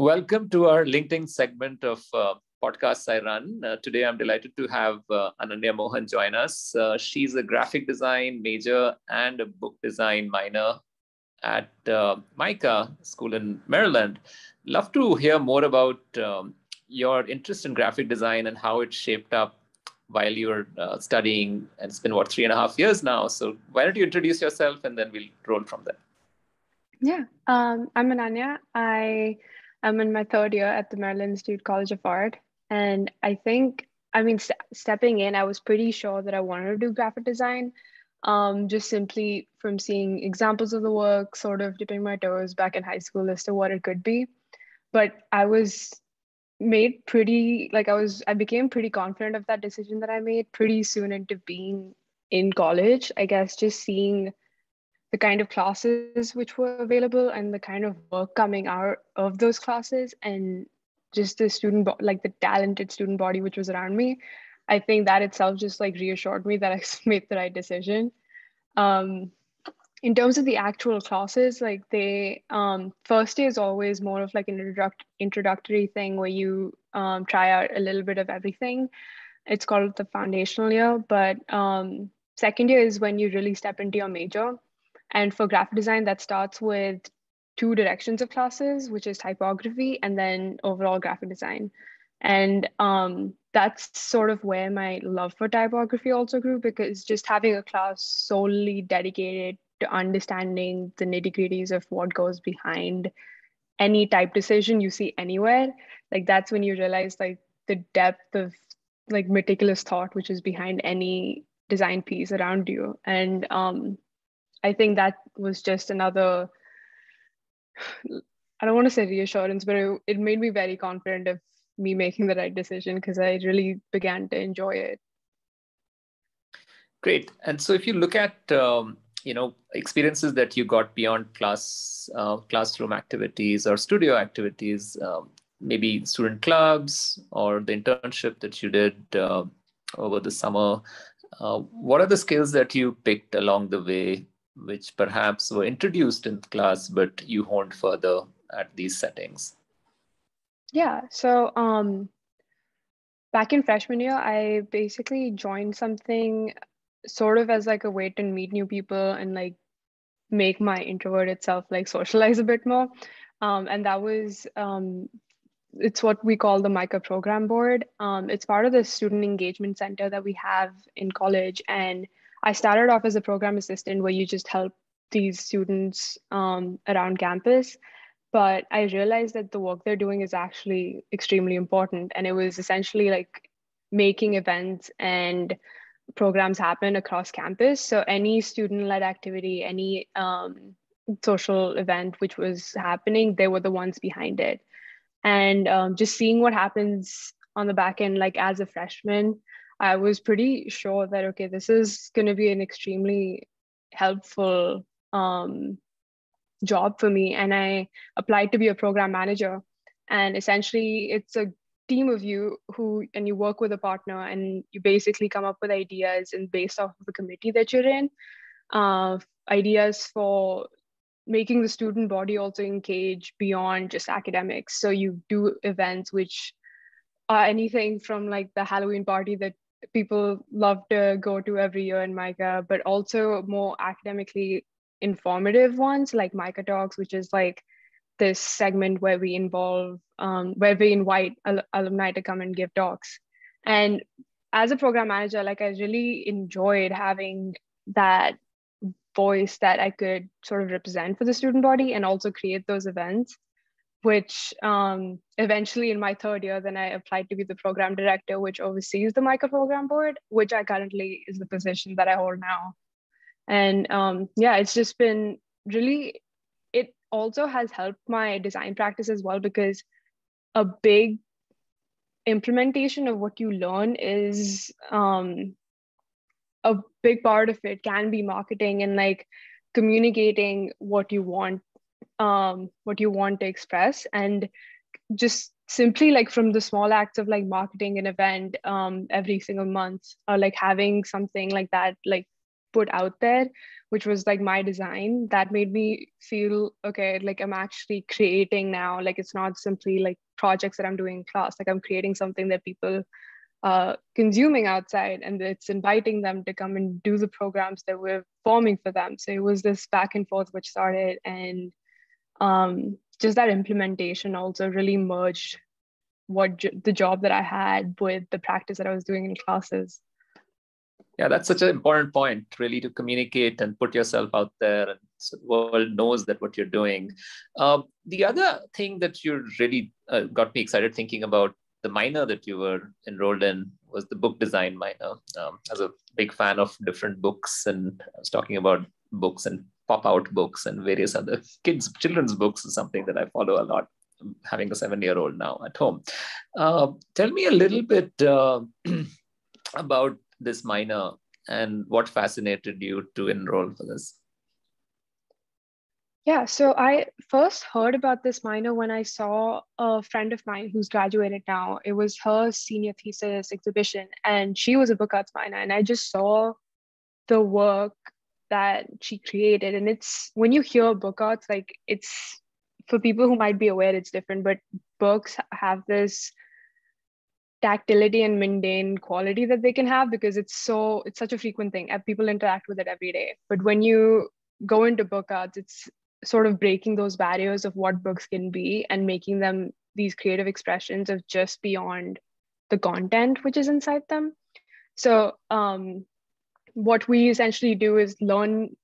Welcome to our LinkedIn segment of uh, podcasts I run. Uh, today, I'm delighted to have uh, Ananya Mohan join us. Uh, she's a graphic design major and a book design minor at uh, MICA School in Maryland. Love to hear more about um, your interest in graphic design and how it shaped up while you were uh, studying. And it's been, what, three and a half years now. So, why don't you introduce yourself and then we'll roll from there? Yeah, um, I'm Ananya. I I'm in my third year at the Maryland Institute College of Art. And I think, I mean, st- stepping in, I was pretty sure that I wanted to do graphic design, um, just simply from seeing examples of the work, sort of dipping my toes back in high school as to what it could be. But I was made pretty, like, I was, I became pretty confident of that decision that I made pretty soon into being in college. I guess just seeing the kind of classes which were available and the kind of work coming out of those classes and just the student bo- like the talented student body which was around me i think that itself just like reassured me that i made the right decision. Um, in terms of the actual classes like they um, first day is always more of like an introduct- introductory thing where you um, try out a little bit of everything. It's called the foundational year but um, second year is when you really step into your major and for graphic design, that starts with two directions of classes, which is typography and then overall graphic design. And um, that's sort of where my love for typography also grew because just having a class solely dedicated to understanding the nitty gritties of what goes behind any type decision you see anywhere, like that's when you realize like the depth of like meticulous thought which is behind any design piece around you. And um, I think that was just another, I don't want to say reassurance, but it, it made me very confident of me making the right decision because I really began to enjoy it. Great. And so if you look at, um, you know, experiences that you got beyond class, uh, classroom activities or studio activities, um, maybe student clubs or the internship that you did uh, over the summer, uh, what are the skills that you picked along the way which perhaps were introduced in class, but you honed further at these settings? Yeah, so um, back in freshman year, I basically joined something sort of as like a way to meet new people and like make my introvert itself like socialize a bit more. Um, and that was um, it's what we call the MICA program board. Um, it's part of the student engagement center that we have in college, and I started off as a program assistant where you just help these students um, around campus. But I realized that the work they're doing is actually extremely important. And it was essentially like making events and programs happen across campus. So any student led activity, any um, social event which was happening, they were the ones behind it. And um, just seeing what happens on the back end, like as a freshman, I was pretty sure that, okay, this is going to be an extremely helpful um, job for me. And I applied to be a program manager. And essentially, it's a team of you who, and you work with a partner and you basically come up with ideas and based off of the committee that you're in, uh, ideas for making the student body also engage beyond just academics. So you do events which are anything from like the Halloween party that people love to go to every year in MICA, but also more academically informative ones like MICA Talks, which is like this segment where we involve, um, where we invite al- alumni to come and give talks. And as a program manager, like I really enjoyed having that voice that I could sort of represent for the student body and also create those events which um, eventually in my third year, then I applied to be the program director, which oversees the MICA program board, which I currently is the position that I hold now. And um, yeah, it's just been really, it also has helped my design practice as well because a big implementation of what you learn is um, a big part of it can be marketing and like communicating what you want um, what you want to express. And just simply like from the small acts of like marketing an event um, every single month or like having something like that like put out there which was like my design that made me feel okay like i'm actually creating now. Like it's not simply like projects that i'm doing in class. Like i'm creating something that people uh, consuming outside and it's inviting them to come and do the programs that we're forming for them. So it was this back and forth which started and um, just that implementation also really merged what jo- the job that i had with the practice that i was doing in classes. Yeah that's such an important point really to communicate and put yourself out there and so the world knows that what you're doing. Um, the other thing that you really uh, got me excited thinking about the minor that you were enrolled in was the book design minor. Um, as a big fan of different books and i was talking about books and pop out books and various other kids children's books is something that i follow a lot having a seven year old now at home uh, tell me a little bit uh, about this minor and what fascinated you to enroll for this? Yeah, so I first heard about this minor when I saw a friend of mine who's graduated now. It was her senior thesis exhibition, and she was a book arts minor. And I just saw the work that she created. And it's when you hear book arts, like it's for people who might be aware, it's different, but books have this tactility and mundane quality that they can have because it's so it's such a frequent thing people interact with it every day but when you go into book arts it's sort of breaking those barriers of what books can be and making them these creative expressions of just beyond the content which is inside them so um, what we essentially do is learn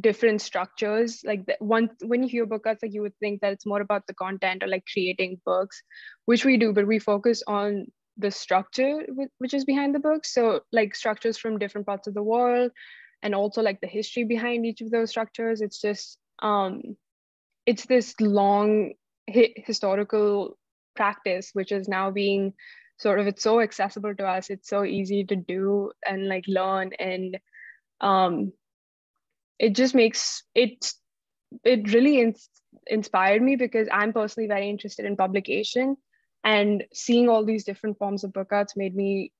different structures. Like the, one when you hear book arts like you would think that it's more about the content or like creating books which we do but we focus on the structure which is behind the book so like structures from different parts of the world and also like the history behind each of those structures. It's just um it's this long hi- historical practice which is now being sort of it's so accessible to us it's so easy to do and like learn and um it just makes it it really ins- inspired me because i'm personally very interested in publication and seeing all these different forms of book arts made me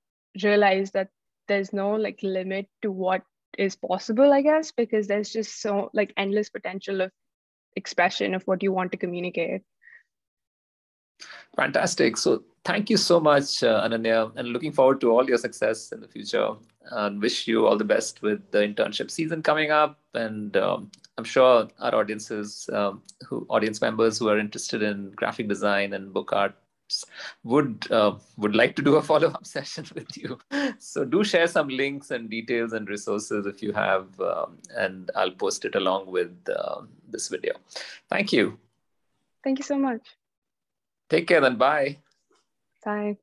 realize that there's no like limit to what is possible i guess because there's just so like endless potential of expression of what you want to communicate fantastic so thank you so much uh, ananya and looking forward to all your success in the future and wish you all the best with the internship season coming up and um, i'm sure our audiences um, who audience members who are interested in graphic design and book art would uh, would like to do a follow up session with you. So do share some links and details and resources if you have, um, and I'll post it along with uh, this video. Thank you. Thank you so much. Take care then. Bye. Bye.